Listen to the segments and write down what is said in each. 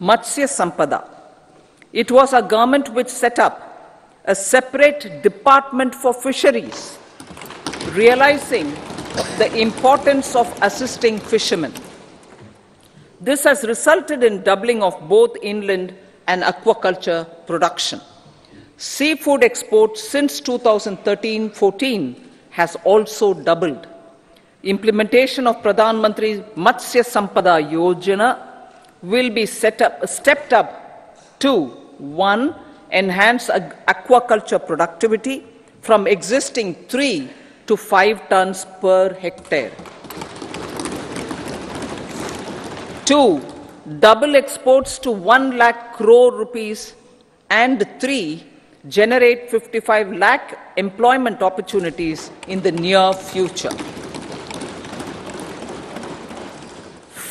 Matsya Sampada. It was a government which set up a separate department for fisheries, realizing the importance of assisting fishermen. This has resulted in doubling of both inland and aquaculture production. Seafood exports since 2013-14 has also doubled. Implementation of Pradhan Mantri Matsya Sampada Yojana will be set up, stepped up to one, enhance aquaculture productivity from existing three to five tons per hectare. Two, double exports to 1 lakh crore rupees. And three, generate 55 lakh employment opportunities in the near future.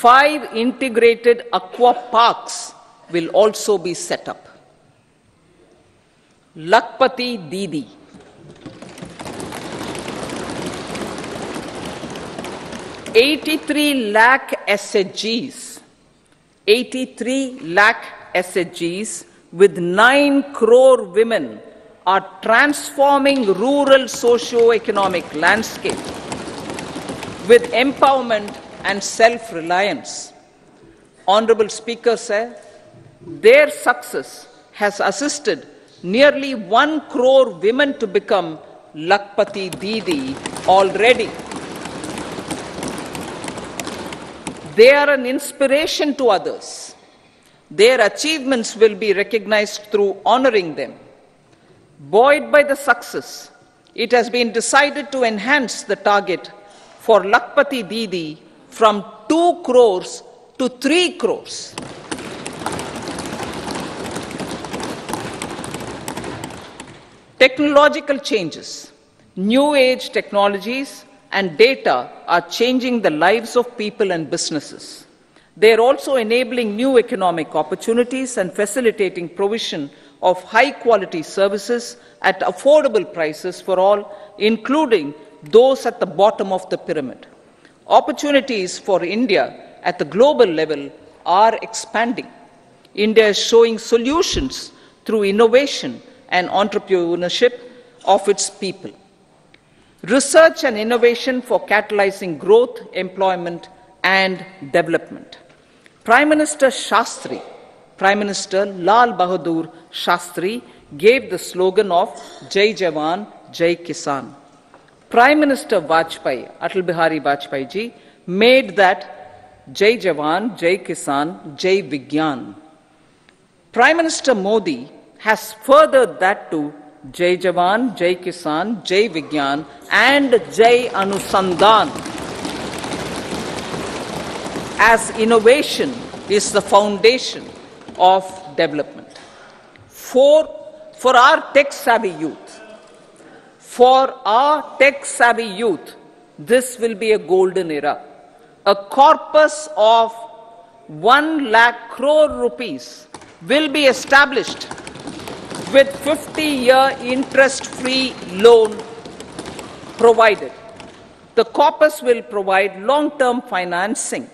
Five integrated aqua parks will also be set up. Lakhpati Didi. Eighty-three lakh SHGs, 83 lakh SHGs with 9 crore women are transforming rural socio-economic landscape with empowerment and self-reliance. Honorable Speaker said, their success has assisted nearly 1 crore women to become Lakhpati Didi already. They are an inspiration to others. Their achievements will be recognized through honoring them. Buoyed by the success, it has been decided to enhance the target for Lakhpati Didi from 2 crores to 3 crores. Technological changes, new age technologies, and data are changing the lives of people and businesses. They are also enabling new economic opportunities and facilitating provision of high quality services at affordable prices for all, including those at the bottom of the pyramid. Opportunities for India at the global level are expanding. India is showing solutions through innovation and entrepreneurship of its people. Research and innovation for catalyzing growth, employment, and development. Prime Minister Shastri, Prime Minister Lal Bahadur Shastri, gave the slogan of Jai Jawan, Jai Kisan. Prime Minister Vajpayee, Atal Bihari Vajpayee ji, made that Jai Jawan, Jai Kisan, Jai Vigyan. Prime Minister Modi has furthered that to Jai Jawan, Jai Kisan, Jai Vigyan, and Jai Anusandhan. As innovation is the foundation of development. For, for our tech savvy youth, for our tech savvy youth, this will be a golden era. A corpus of 1 lakh crore rupees will be established with 50 year interest free loan provided. The corpus will provide long term financing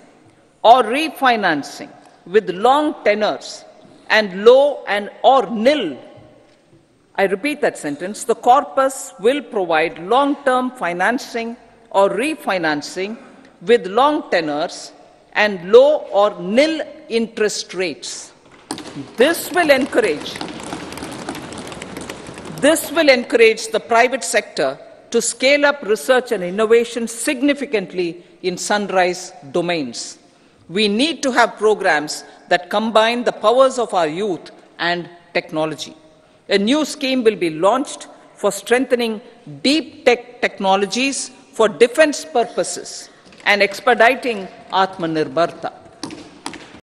or refinancing with long tenors and low and or nil I repeat that sentence. The corpus will provide long term financing or refinancing with long tenors and low or nil interest rates. This will encourage this will encourage the private sector to scale up research and innovation significantly in sunrise domains. We need to have programs that combine the powers of our youth and technology. A new scheme will be launched for strengthening deep tech technologies for defense purposes and expediting Atmanirbharta.